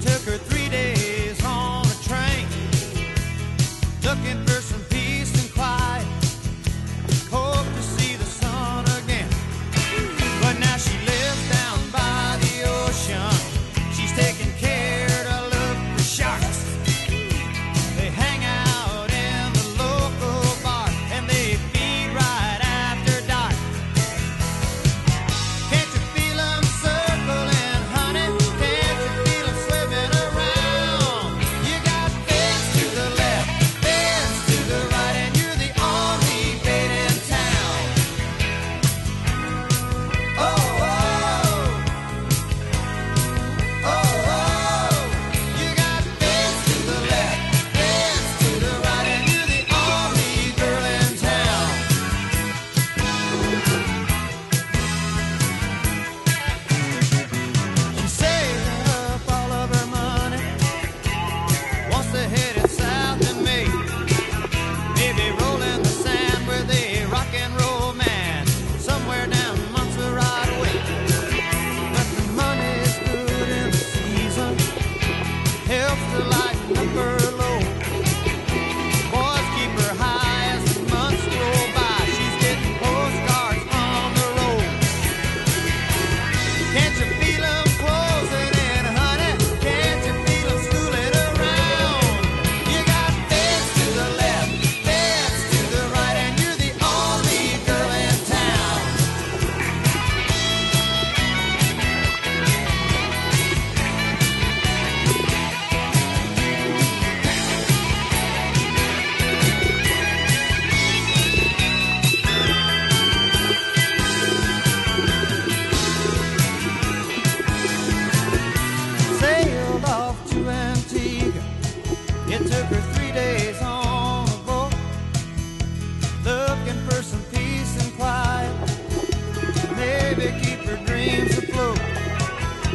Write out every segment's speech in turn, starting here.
Took her through.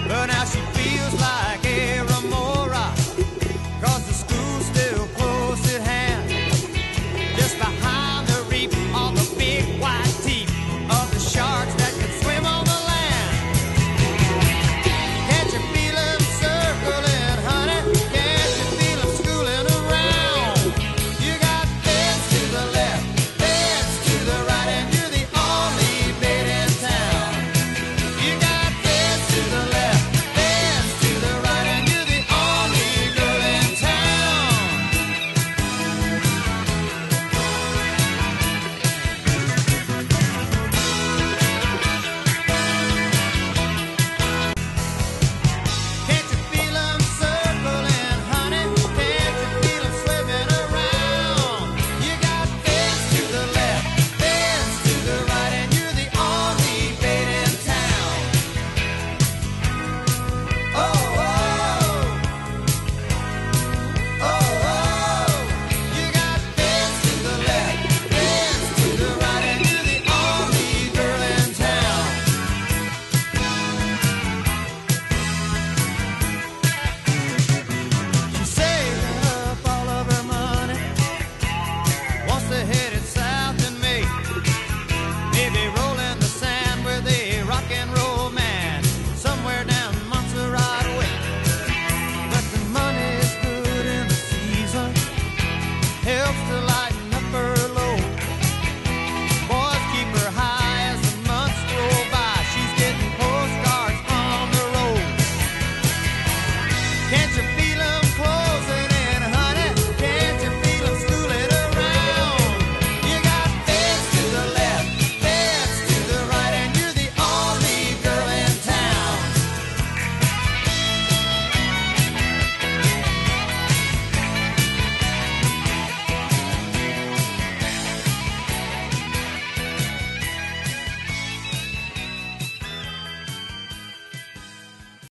But now she